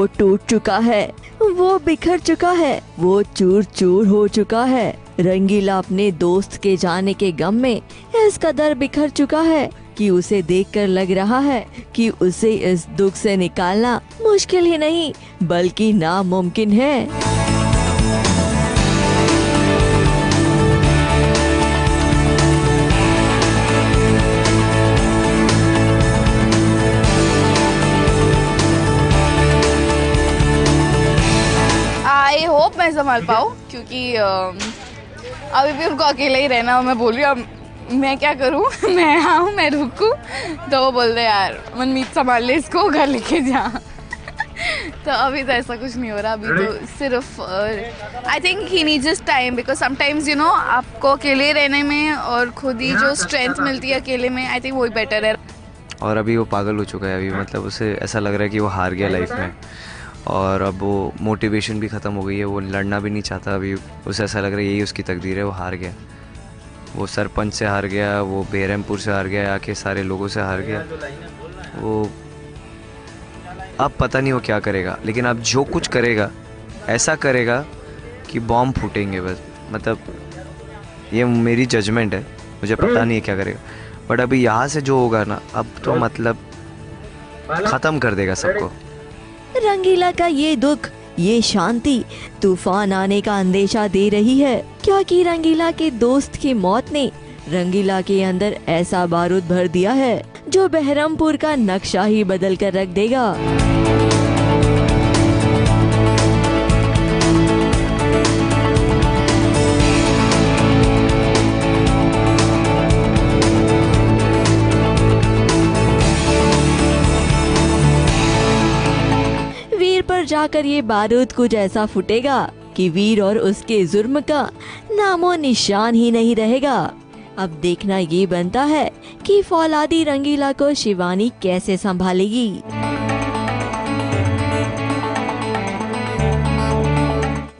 वो टूट चुका है। वो बिखर चुका है। वो चूर चूर हो चुका है। रंगीला अपने दोस्त के जाने के गम में इस कदर बिखर चुका है कि उसे देखकर लग रहा है कि उसे इस दुख से निकालना मुश्किल ही नहीं, बल्कि नामुमकिन है। संभाल पाऊँ? क्योंकि अभी भी उनको अकेले ही रहना और मैं बोल रही हूँ अब मैं क्या करूँ? मैं आऊँ मैं रुकूँ? तो वो बोल रहे यार मनमीत संभाल ले इसको घर लेके जा। तो अभी तो ऐसा कुछ नहीं हो रहा अभी तो सिर्फ़ I think he need just time because sometimes you know आपको अकेले रहने में और खुद ही जो स्ट्रेंथ मिलती है अकेले में आई थिंक वही बेटर है। और अभी वो पागल हो चुका है अभी मतलब उसे ऐसा लग रहा है कि वो हार गया लाइफ में। और अब वो मोटिवेशन भी ख़त्म हो गई है, वो लड़ना भी नहीं चाहता अभी। उसे ऐसा लग रहा है यही उसकी तकदीर है, वो हार गया। वो सरपंच से हार गया, वो बेरमपुर से हार गया, आके सारे लोगों से हार गया। वो अब पता नहीं वो क्या करेगा, लेकिन अब जो कुछ करेगा, ऐसा करेगा कि बॉम्ब फूटेंगे बस। मतलब ये मेरी जजमेंट है, मुझे पता नहीं है क्या करेगा। बट अभी यहाँ से जो होगा ना, अब तो मतलब ख़त्म कर देगा सबको। रंगीला का ये दुख, ये शांति तूफ़ान आने का अंदेशा दे रही है। क्योंकि रंगीला के दोस्त की मौत ने रंगीला के अंदर ऐसा बारूद भर दिया है, जो बहरमपुर का नक्शा ही बदल कर रख देगा। जाकर ये बारूद कुछ ऐसा फूटेगा कि वीर और उसके जुर्म का नामो निशान ही नहीं रहेगा। अब देखना ये बनता है कि फौलादी रंगीला को शिवानी कैसे संभालेगी।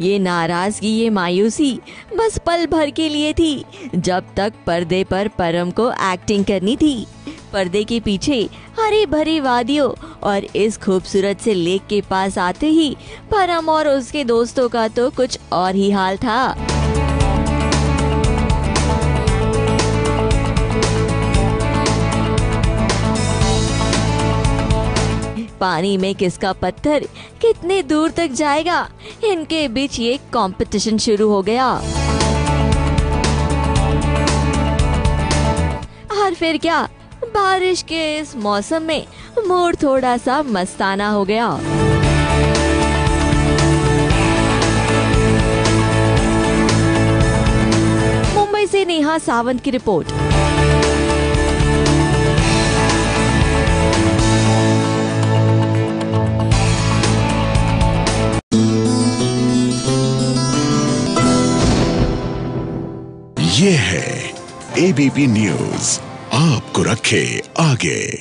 ये नाराज़गी, ये मायूसी बस पल भर के लिए थी, जब तक पर्दे पर परम को एक्टिंग करनी थी। पर्दे के पीछे हरी भरी वादियों और इस खूबसूरत से लेक के पास आते ही परम और उसके दोस्तों का तो कुछ और ही हाल था। पानी में किसका पत्थर कितने दूर तक जाएगा? इनके बीच ये कंपटीशन शुरू हो गया। और फिर क्या? बारिश के इस मौसम में मूड थोड़ा सा मस्ताना हो गया। मुंबई से नेहा सावंत की रिपोर्ट। ये है एबीपी न्यूज़ आपको रखे आगे।